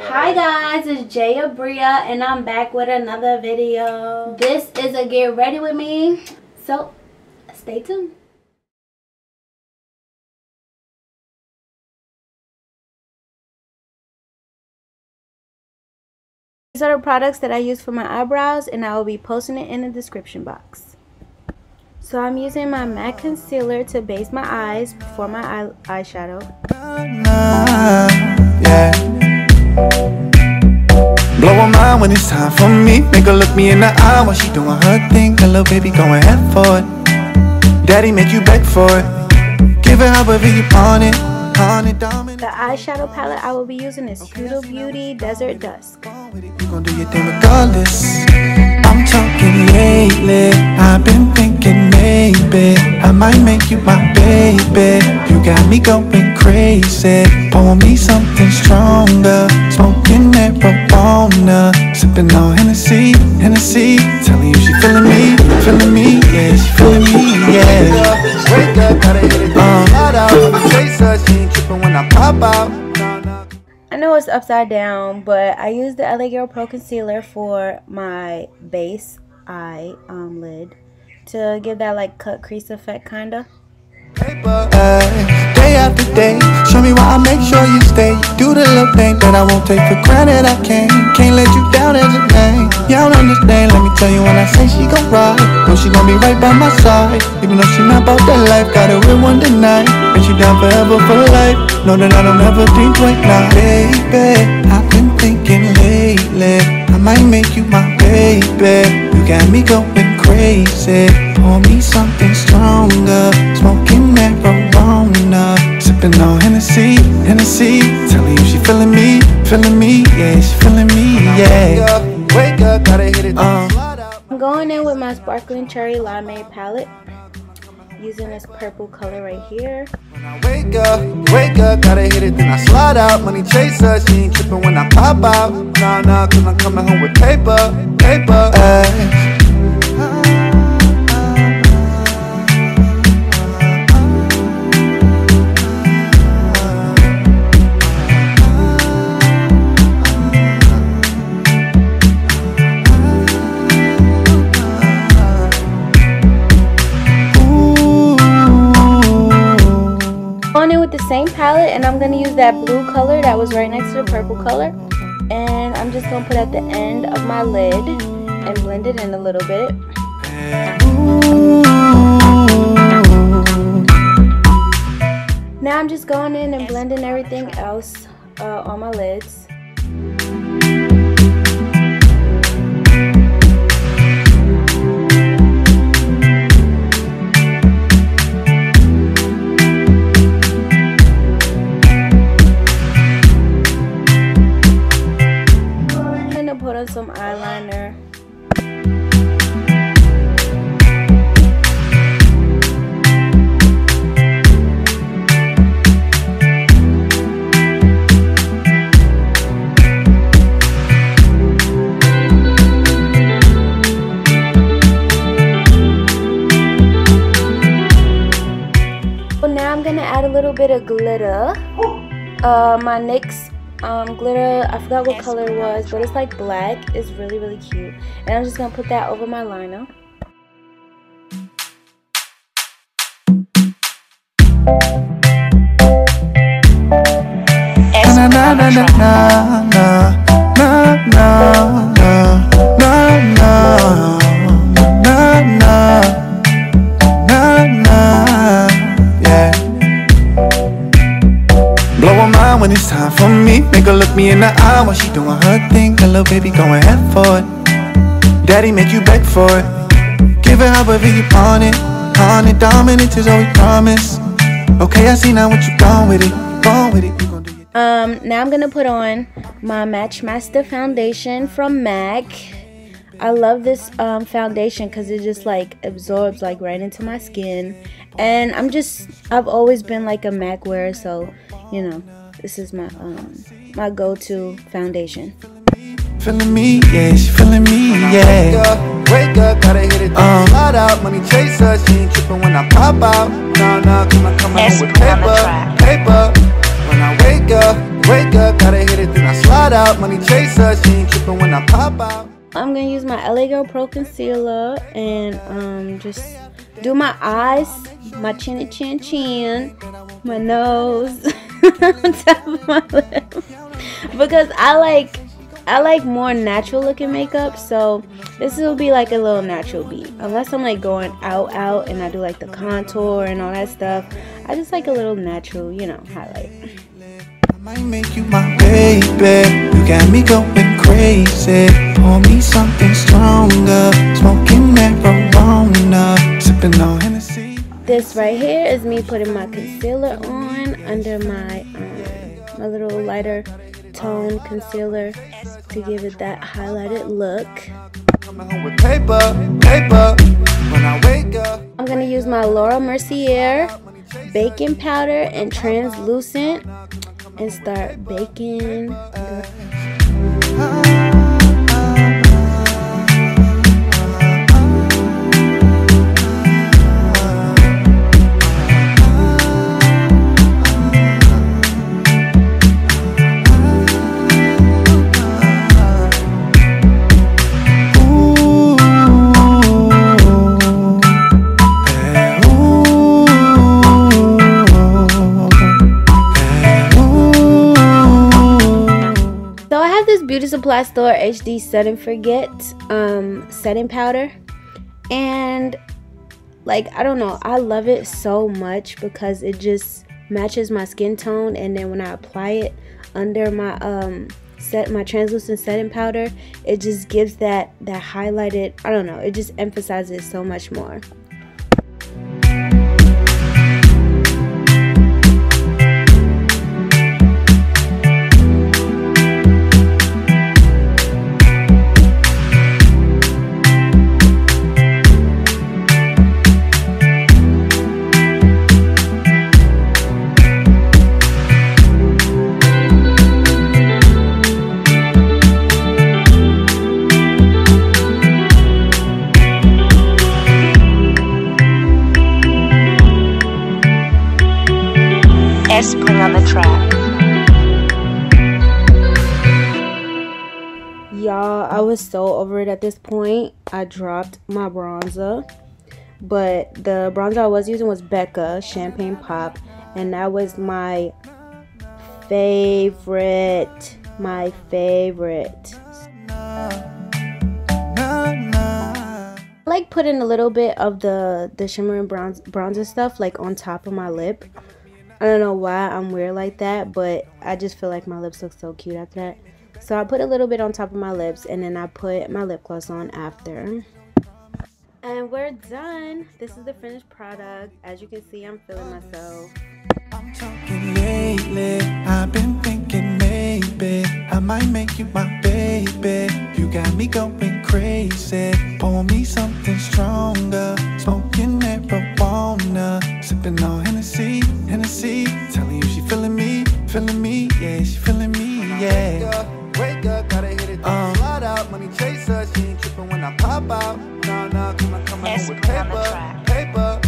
Hi guys, it's Jay Abrea and I'm back with another video. This is a get ready with me, so stay tuned. These are the products that I use for my eyebrows and I will be posting it in the description box. So I'm using my MAC concealer to base my eyes before my eye eyeshadow. Yeah. Blow her mind when it's time for me. Make her look me in the eye while she doing her thing. Little baby going head for it. Daddy make you beg for it. Give it however you want it. The eyeshadow palette I will be using is Huda Beauty Desert Dusk. You gon' do your thing regardless. I'm talking lately. I've been thinking maybe I might make you my baby. You got me going crazy. Pour me something stronger. Smoking Sipping on Hennessy, Hennessy. Telling you she feeling me, feeling me. Yeah, she feeling me, yeah. Wake up, gotta hit it. Out. Chase her, she ain't tripping when I pop out. I know it's upside down, but I use the LA Girl Pro Concealer for my base eye um, lid to give that like cut crease effect kinda. Day after day, show me why I make sure you stay. Do the little thing that I won't take for granted. I can't, can't let you down as a name. Y'all understand? Let me tell you when I say she gon' ride, know she gon' be right by my side. Even though she not about that life, got it with one tonight, and she down forever for life. Know that I don't ever think twice now, baby. I've been thinking lately, I might make you my baby. You got me going crazy. Pour me something stronger, Uh. I'm going in with my sparkling cherry limeade palette using this purple color right here. When I wake up, wake up, gotta hit it, then I slide out. Money chaser, she ain't tripping when I pop out. Nah, nah, cause I'm coming home with paper, paper. Uh, same palette and I'm going to use that blue color that was right next to the purple color. And I'm just going to put at the end of my lid and blend it in a little bit. Now I'm just going in and blending everything else uh, on my lids. Some eyeliner. Well, now I'm gonna add a little bit of glitter. Uh, my NYX um, glitter. I forgot what color it was, but it's like black. It's really, really cute. And I'm just going to put that over my liner. Na na na na na na Make look me in the eye while she doing her thing. A little baby going head for it. Daddy make you beg for it. Give it however you want it. On it, dominant is all we promise. Okay, I see now what you gone with it. Gone with it. Um, now I'm gonna put on my Matchmaster foundation from MAC. I love this um, foundation because it just like absorbs like right into my skin and I'm just I've always been like a MAC wearer so you know this is my um my go-to foundation. Feeling me, yeah, she feeling me, yeah. Wake up, wake up, gotta hit it, um, slide out, money chaser, she ain't tripping when I pop out. Nah, nah, cause I'm coming home with paper, paper. When I wake up, wake up, gotta hit it, then I slide slide out. Money chaser, she ain't tripping when I pop out. I'm gonna use my LA Girl Pro Concealer and um, just do my eyes, my chinny chin chin, my nose, on top of my lip. because I like I like more natural looking makeup, so this will be like a little natural beat. Unless I'm like going out out and I do like the contour and all that stuff. I just like a little natural, you know, highlight. I might make you my baby. You got me going crazy. Pour me something stronger. Smoking marijuana. Sipping on Hennessy. This right here is me putting my concealer on under my um, my little lighter tone concealer to give it that highlighted look. Paper, paper, when I wake up. I'm going to use my Laura Mercier baking powder and translucent and start baking. Store HD Set and Forget um, setting powder. And like, I don't know, I love it so much because it just matches my skin tone. And then when I apply it under my um, set my translucent setting powder, it just gives that that highlighted, I don't know, it just emphasizes so much more. Spring on the track. Y'all, I was so over it at this point. I dropped my bronzer. But the bronzer I was using was Becca Champagne Pop. And that was my favorite. My favorite. I like putting a little bit of the the shimmering bronze bronzer stuff like on top of my lip I don't know why I'm weird like that, but I just feel like my lips look so cute after that. So I put a little bit on top of my lips and then I put my lip gloss on after. And we're done. This is the finished product. As you can see, I'm feeling myself. I'm talking lately. I've been thinking maybe I might make you my baby. You got me going crazy. Pour me something stronger. Smoking marijuana. Sipping on Hennessy, Hennessy. Telling you she feeling me, feeling me. Yeah, she feeling me, yeah. Wake up, wake up, gotta hit it. Um, slide out, money chaser. She ain't tripping when I pop out. Nah, nah, come on, come on with paper, paper.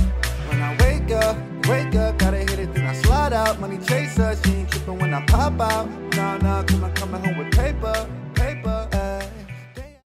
When I wake up, wake up, gotta hit it. Then I slide out, money chaser. She ain't tripping when I pop out. Nah, nah, come on, coming home with paper.